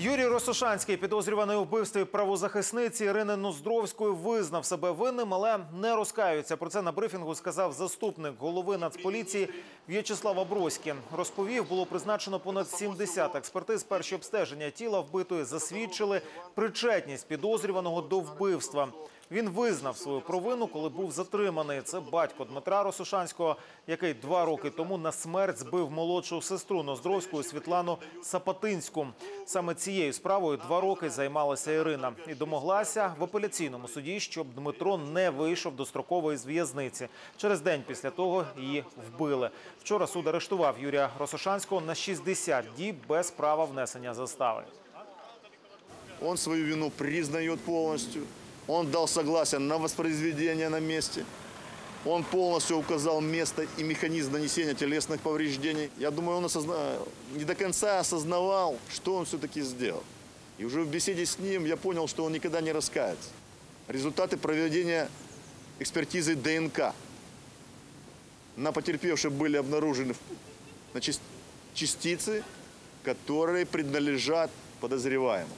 Юрій Росошанський, підозрюваний у вбивстві правозахисниці Ірини Ноздровської, визнав себе винним, але не розкаюється. Про це на брифінгу сказав заступник голови Нацполіції В'ячеслав Аброськін. Розповів, було призначено понад 70 експертиз. Перші обстеження тіла вбитої засвідчили причетність підозрюваного до вбивства. Він визнав свою провину, коли був затриманий. Це батько Дмитра Росошанського, який два роки тому на смерть збив молодшу сестру Ноздровську Світлану Сапатинську. Саме цією справою два роки займалася Ірина і домоглася в апеляційному суді, щоб Дмитро не вийшов до строкової з в'язниці. Через день після того її вбили. Вчора суд арештував Юрія Росошанського на 60 діб без права внесення застави. Он свою вину признает полностью. Он дал согласие на воспроизведение на месте. Он полностью указал место и механизм нанесения телесных повреждений. Я думаю, он осозна- не до конца осознавал, что он все-таки сделал. И уже в беседе с ним я понял, что он никогда не раскается. Результаты проведения экспертизы ДНК на потерпевшей были обнаружены на част- частицы, которые принадлежат подозреваемому.